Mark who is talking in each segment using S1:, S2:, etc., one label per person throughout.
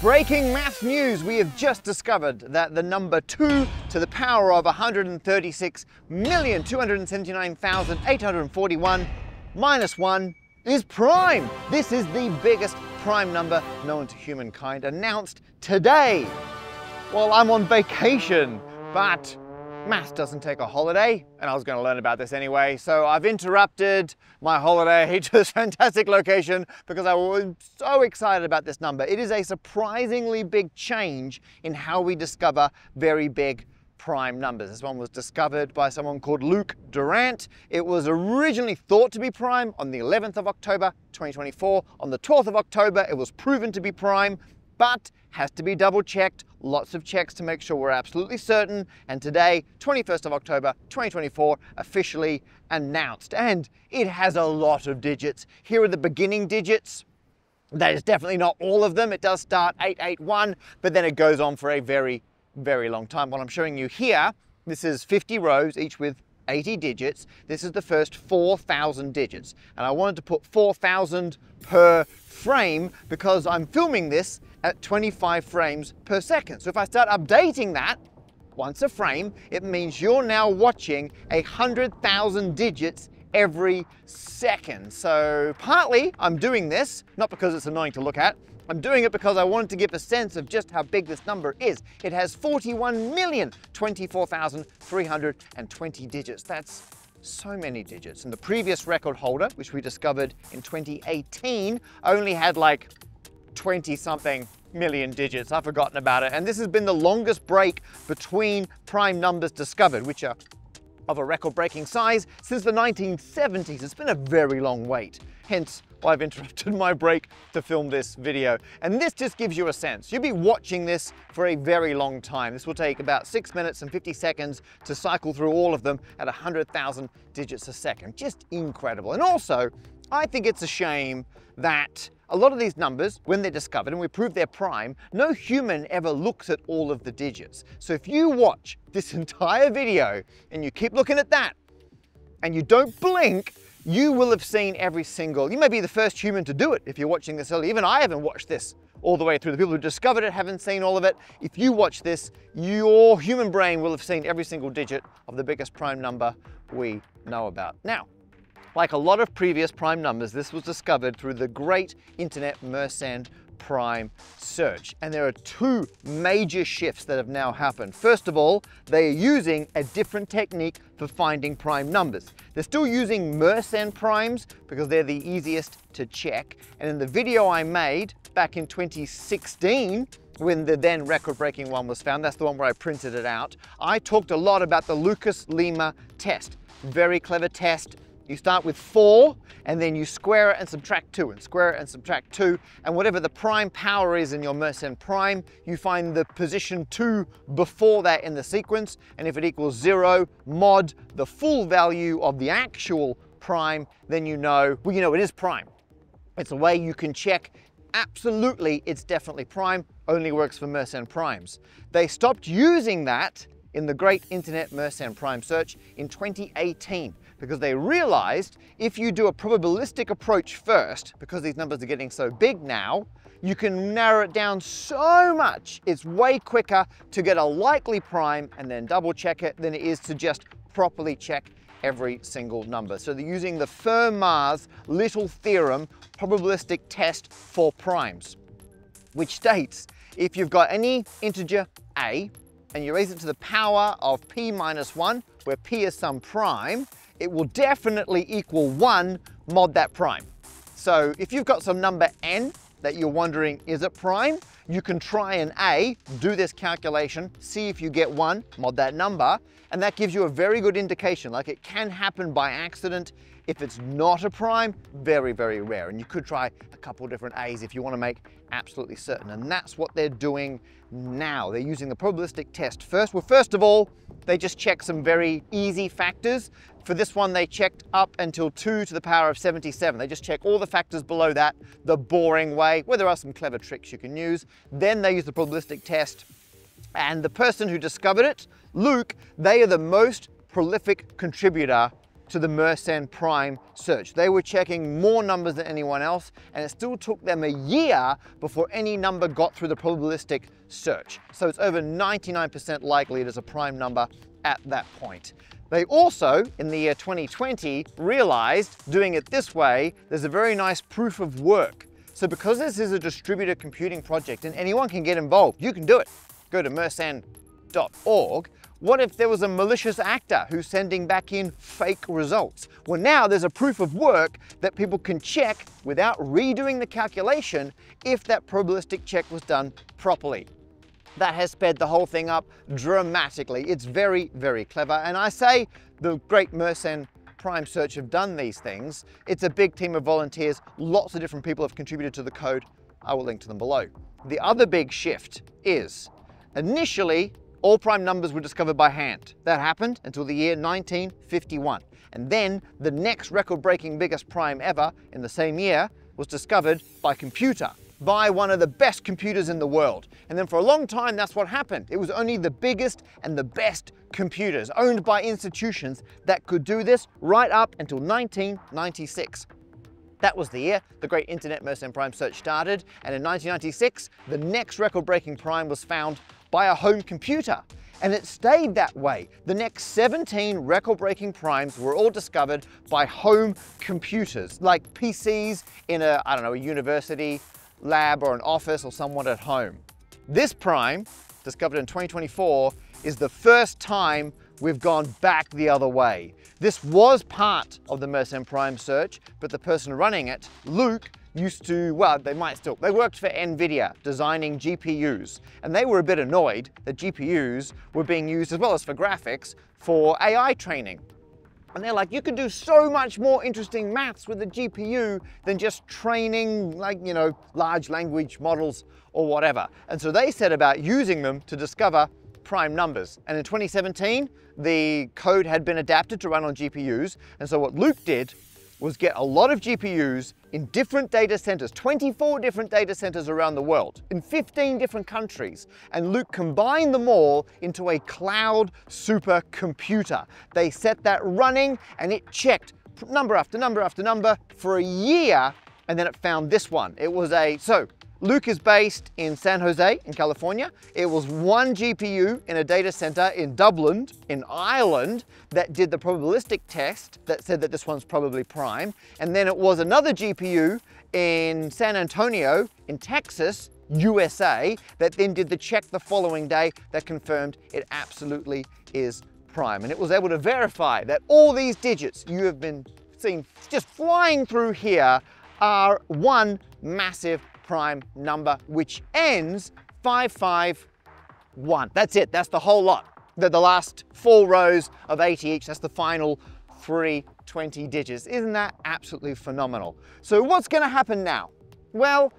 S1: Breaking math news, we have just discovered that the number 2 to the power of 136,279,841 minus 1 is prime. This is the biggest prime number known to humankind, announced today. Well, I'm on vacation, but math doesn't take a holiday, and I was going to learn about this anyway, so I've interrupted my holiday to this fantastic location because I was so excited about this number. It is a surprisingly big change in how we discover very big prime numbers. This one was discovered by someone called Luke Durant. It was originally thought to be prime on the 11th of October 2024. On the 12th of October, it was proven to be prime but has to be double checked. Lots of checks to make sure we're absolutely certain. And today, 21st of October, 2024, officially announced. And it has a lot of digits. Here are the beginning digits. That is definitely not all of them. It does start 881, but then it goes on for a very, very long time. What I'm showing you here, this is 50 rows, each with 80 digits. This is the first 4,000 digits. And I wanted to put 4,000 per frame because I'm filming this at 25 frames per second. So if I start updating that once a frame, it means you're now watching a 100,000 digits every second. So partly I'm doing this, not because it's annoying to look at, I'm doing it because I wanted to give a sense of just how big this number is. It has 41,024,320 digits. That's so many digits. And the previous record holder, which we discovered in 2018, only had like 20 something million digits. I've forgotten about it. And this has been the longest break between prime numbers discovered, which are of a record-breaking size since the 1970s. It's been a very long wait. Hence, why I've interrupted my break to film this video. And this just gives you a sense. You'll be watching this for a very long time. This will take about six minutes and 50 seconds to cycle through all of them at 100,000 digits a second. Just incredible. And also, I think it's a shame that a lot of these numbers, when they're discovered and we prove they're prime, no human ever looks at all of the digits. So if you watch this entire video and you keep looking at that and you don't blink, you will have seen every single, you may be the first human to do it if you're watching this early. Even I haven't watched this all the way through. The people who discovered it haven't seen all of it. If you watch this, your human brain will have seen every single digit of the biggest prime number we know about. Now, like a lot of previous prime numbers, this was discovered through the great internet Mersenne prime search. And there are two major shifts that have now happened. First of all, they are using a different technique for finding prime numbers. They're still using Mersenne primes because they're the easiest to check. And in the video I made back in 2016, when the then record-breaking one was found, that's the one where I printed it out, I talked a lot about the Lucas Lehmer test. Very clever test, you start with four and then you square it and subtract two and square it and subtract two and whatever the prime power is in your Mersenne prime, you find the position two before that in the sequence and if it equals zero, mod the full value of the actual prime, then you know, well you know it is prime. It's a way you can check absolutely it's definitely prime, only works for Mersenne primes. They stopped using that in the great internet Mersenne prime search in 2018 because they realized if you do a probabilistic approach first, because these numbers are getting so big now, you can narrow it down so much. It's way quicker to get a likely prime and then double check it than it is to just properly check every single number. So they're using the Fermat's little theorem probabilistic test for primes, which states if you've got any integer a and you raise it to the power of p minus 1, where p is some prime, it will definitely equal one mod that prime. So if you've got some number n that you're wondering, is it prime? You can try an A, do this calculation, see if you get one, mod that number, and that gives you a very good indication. Like it can happen by accident. If it's not a prime, very, very rare. And you could try a couple different A's if you want to make absolutely certain. And that's what they're doing now. They're using the probabilistic test first. Well, first of all, they just check some very easy factors. For this one, they checked up until 2 to the power of 77. They just check all the factors below that the boring way, where there are some clever tricks you can use. Then they use the probabilistic test. And the person who discovered it, Luke, they are the most prolific contributor to the Mersenne Prime search. They were checking more numbers than anyone else, and it still took them a year before any number got through the probabilistic search. So it's over 99% likely it is a prime number at that point. They also, in the year 2020, realized doing it this way, there's a very nice proof of work. So because this is a distributed computing project and anyone can get involved, you can do it. Go to mersenne.org what if there was a malicious actor who's sending back in fake results? Well, now there's a proof of work that people can check without redoing the calculation if that probabilistic check was done properly. That has sped the whole thing up dramatically. It's very, very clever. And I say the great Mersenne Prime Search have done these things. It's a big team of volunteers. Lots of different people have contributed to the code. I will link to them below. The other big shift is initially all prime numbers were discovered by hand. That happened until the year 1951. And then the next record-breaking biggest prime ever in the same year was discovered by computer, by one of the best computers in the world. And then for a long time, that's what happened. It was only the biggest and the best computers owned by institutions that could do this right up until 1996. That was the year the great internet Mersenne Prime search started, and in 1996, the next record-breaking prime was found by a home computer. And it stayed that way. The next 17 record-breaking primes were all discovered by home computers, like PCs in a, I don't know, a university lab or an office or someone at home. This prime, discovered in 2024, is the first time we've gone back the other way. This was part of the Mersenne Prime search, but the person running it, Luke, used to, well, they might still, they worked for NVIDIA designing GPUs, and they were a bit annoyed that GPUs were being used as well as for graphics for AI training. And they're like, you can do so much more interesting maths with a GPU than just training like, you know, large language models or whatever. And so they set about using them to discover prime numbers. And in 2017, the code had been adapted to run on GPUs. And so what Luke did was get a lot of GPUs in different data centers, 24 different data centers around the world, in 15 different countries. And Luke combined them all into a cloud supercomputer. They set that running and it checked number after number after number for a year and then it found this one. It was a, so Luke is based in San Jose in California. It was one GPU in a data center in Dublin in Ireland that did the probabilistic test that said that this one's probably prime. And then it was another GPU in San Antonio in Texas USA that then did the check the following day that confirmed it absolutely is prime. And it was able to verify that all these digits you have been seeing just flying through here are one massive prime number, which ends 551. That's it, that's the whole lot. The, the last four rows of 80 each, that's the final 320 digits. Isn't that absolutely phenomenal? So what's gonna happen now? Well,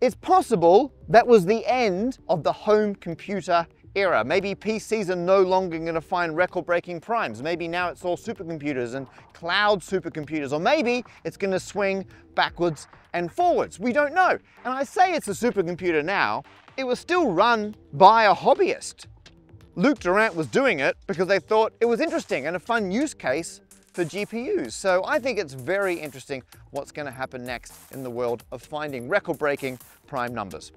S1: it's possible that was the end of the home computer era. Maybe PCs are no longer going to find record-breaking primes. Maybe now it's all supercomputers and cloud supercomputers, or maybe it's going to swing backwards and forwards. We don't know. And I say it's a supercomputer now, it was still run by a hobbyist. Luke Durant was doing it because they thought it was interesting and a fun use case for GPUs. So I think it's very interesting what's going to happen next in the world of finding record-breaking prime numbers.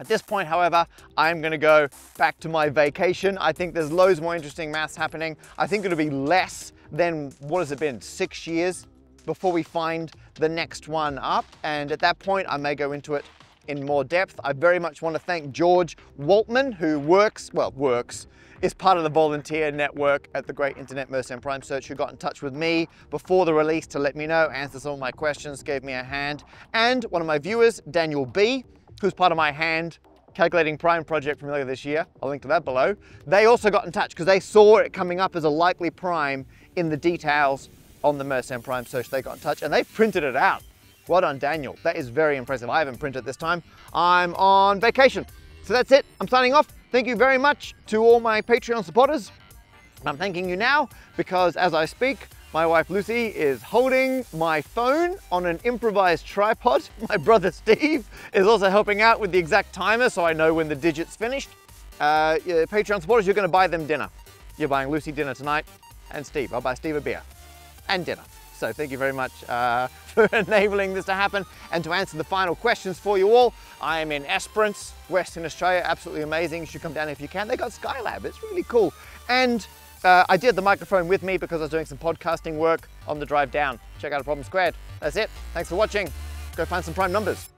S1: At this point, however, I'm gonna go back to my vacation. I think there's loads more interesting maths happening. I think it'll be less than, what has it been, six years before we find the next one up. And at that point, I may go into it in more depth. I very much want to thank George Woltman, who works, well, works, is part of the volunteer network at the Great Internet Mersenne Prime Search, who got in touch with me before the release to let me know, answer some of my questions, gave me a hand. And one of my viewers, Daniel B, who's part of my hand calculating prime project from earlier this year. I'll link to that below. They also got in touch because they saw it coming up as a likely prime in the details on the Mersenne Prime search. They got in touch and they printed it out. Well done, Daniel. That is very impressive. I haven't printed this time. I'm on vacation. So that's it. I'm signing off. Thank you very much to all my Patreon supporters. I'm thanking you now because as I speak, my wife Lucie is holding my phone on an improvised tripod. My brother Steve is also helping out with the exact timer so I know when the digit's finished. Uh, Patreon supporters, you're gonna buy them dinner. You're buying Lucie dinner tonight and Steve. I'll buy Steve a beer. and dinner. So thank you very much uh, for enabling this to happen. And to answer the final questions for you all, I am in Esperance, Western Australia. Absolutely amazing. You should come down if you can. They got Skylab. It's really cool. And uh, I did the microphone with me because I was doing some podcasting work on the drive down. Check out a problem squared. That's it. Thanks for watching. Go find some prime numbers.